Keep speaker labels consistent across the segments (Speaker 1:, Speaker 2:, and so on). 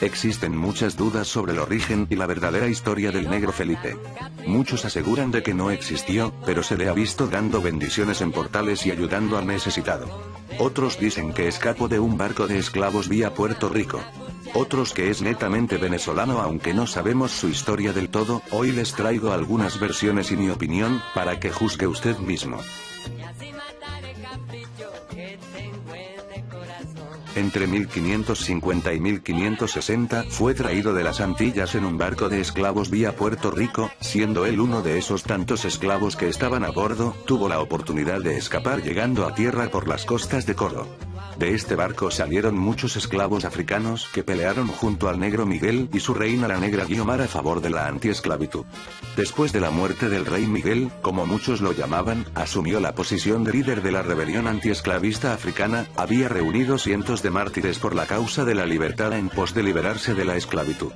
Speaker 1: Existen muchas dudas sobre el origen y la verdadera historia del negro Felipe. Muchos aseguran de que no existió, pero se le ha visto dando bendiciones en portales y ayudando al necesitado. Otros dicen que escapó de un barco de esclavos vía Puerto Rico. Otros que es netamente venezolano aunque no sabemos su historia del todo, hoy les traigo algunas versiones y mi opinión, para que juzgue usted mismo. Entre 1550 y 1560 fue traído de las Antillas en un barco de esclavos vía Puerto Rico, siendo él uno de esos tantos esclavos que estaban a bordo, tuvo la oportunidad de escapar llegando a tierra por las costas de Coro. De este barco salieron muchos esclavos africanos que pelearon junto al negro Miguel y su reina la negra Guiomar a favor de la antiesclavitud. Después de la muerte del rey Miguel, como muchos lo llamaban, asumió la posición de líder de la rebelión antiesclavista africana, había reunido cientos de mártires por la causa de la libertad en pos de liberarse de la esclavitud.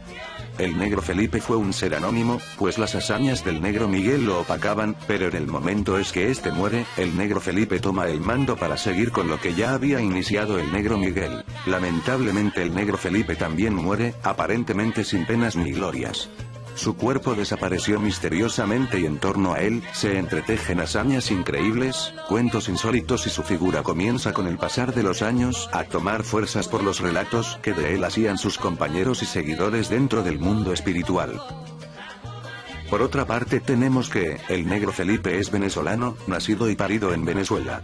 Speaker 1: El negro Felipe fue un ser anónimo, pues las hazañas del negro Miguel lo opacaban, pero en el momento es que este muere, el negro Felipe toma el mando para seguir con lo que ya había el negro Miguel. Lamentablemente el negro Felipe también muere, aparentemente sin penas ni glorias. Su cuerpo desapareció misteriosamente y en torno a él, se entretejen hazañas increíbles, cuentos insólitos y su figura comienza con el pasar de los años a tomar fuerzas por los relatos que de él hacían sus compañeros y seguidores dentro del mundo espiritual. Por otra parte tenemos que, el negro Felipe es venezolano, nacido y parido en Venezuela.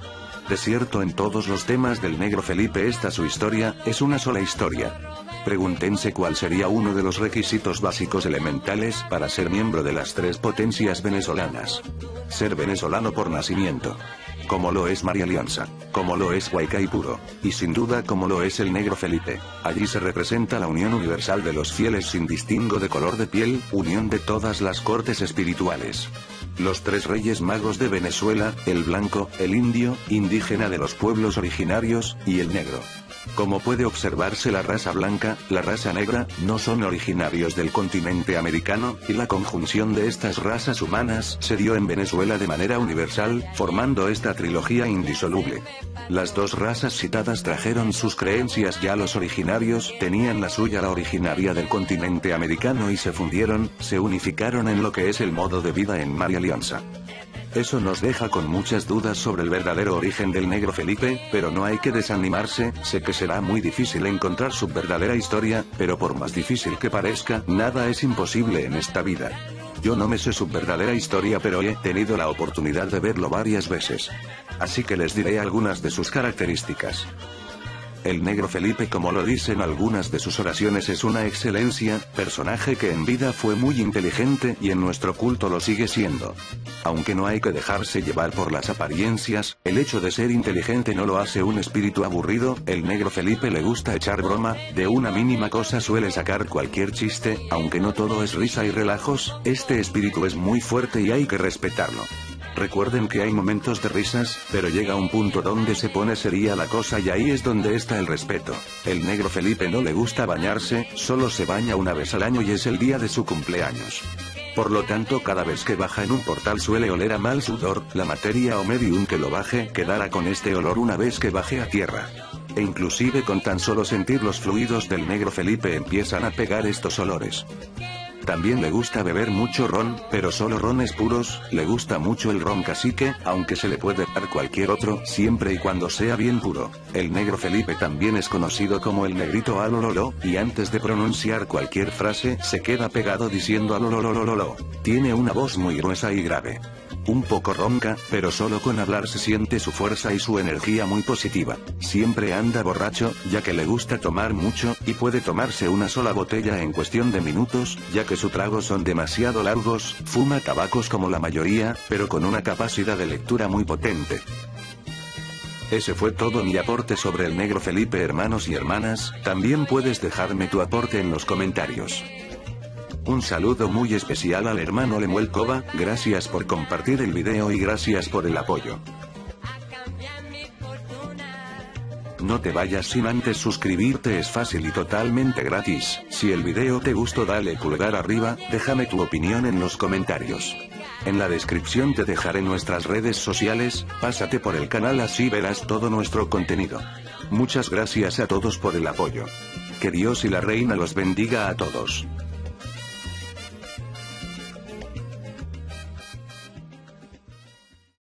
Speaker 1: De cierto en todos los temas del negro Felipe esta su historia, es una sola historia. Pregúntense cuál sería uno de los requisitos básicos elementales para ser miembro de las tres potencias venezolanas. Ser venezolano por nacimiento. Como lo es María Alianza. Como lo es Puro, Y sin duda como lo es el negro Felipe. Allí se representa la unión universal de los fieles sin distingo de color de piel, unión de todas las cortes espirituales. Los tres reyes magos de Venezuela, el blanco, el indio, indígena de los pueblos originarios, y el negro. Como puede observarse la raza blanca, la raza negra, no son originarios del continente americano, y la conjunción de estas razas humanas se dio en Venezuela de manera universal, formando esta trilogía indisoluble. Las dos razas citadas trajeron sus creencias ya los originarios, tenían la suya la originaria del continente americano y se fundieron, se unificaron en lo que es el modo de vida en María Alianza. Eso nos deja con muchas dudas sobre el verdadero origen del negro Felipe, pero no hay que desanimarse, sé que será muy difícil encontrar su verdadera historia, pero por más difícil que parezca, nada es imposible en esta vida. Yo no me sé su verdadera historia pero he tenido la oportunidad de verlo varias veces. Así que les diré algunas de sus características. El negro Felipe como lo dicen algunas de sus oraciones es una excelencia, personaje que en vida fue muy inteligente y en nuestro culto lo sigue siendo. Aunque no hay que dejarse llevar por las apariencias, el hecho de ser inteligente no lo hace un espíritu aburrido, el negro Felipe le gusta echar broma, de una mínima cosa suele sacar cualquier chiste, aunque no todo es risa y relajos, este espíritu es muy fuerte y hay que respetarlo. Recuerden que hay momentos de risas, pero llega un punto donde se pone sería la cosa y ahí es donde está el respeto. El negro Felipe no le gusta bañarse, solo se baña una vez al año y es el día de su cumpleaños. Por lo tanto cada vez que baja en un portal suele oler a mal sudor, la materia o medium que lo baje quedará con este olor una vez que baje a tierra. E inclusive con tan solo sentir los fluidos del negro Felipe empiezan a pegar estos olores. También le gusta beber mucho ron, pero solo rones puros, le gusta mucho el ron cacique, aunque se le puede dar cualquier otro, siempre y cuando sea bien puro. El negro Felipe también es conocido como el negrito alololo, y antes de pronunciar cualquier frase, se queda pegado diciendo alololololo. Tiene una voz muy gruesa y grave un poco ronca, pero solo con hablar se siente su fuerza y su energía muy positiva. Siempre anda borracho, ya que le gusta tomar mucho, y puede tomarse una sola botella en cuestión de minutos, ya que sus tragos son demasiado largos, fuma tabacos como la mayoría, pero con una capacidad de lectura muy potente. Ese fue todo mi aporte sobre el negro Felipe hermanos y hermanas, también puedes dejarme tu aporte en los comentarios. Un saludo muy especial al hermano Lemuel Cova, gracias por compartir el video y gracias por el apoyo. No te vayas sin antes suscribirte es fácil y totalmente gratis, si el video te gustó dale pulgar arriba, déjame tu opinión en los comentarios. En la descripción te dejaré nuestras redes sociales, pásate por el canal así verás todo nuestro contenido. Muchas gracias a todos por el apoyo. Que Dios y la reina los bendiga a todos.